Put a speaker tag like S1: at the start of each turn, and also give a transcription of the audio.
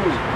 S1: truly.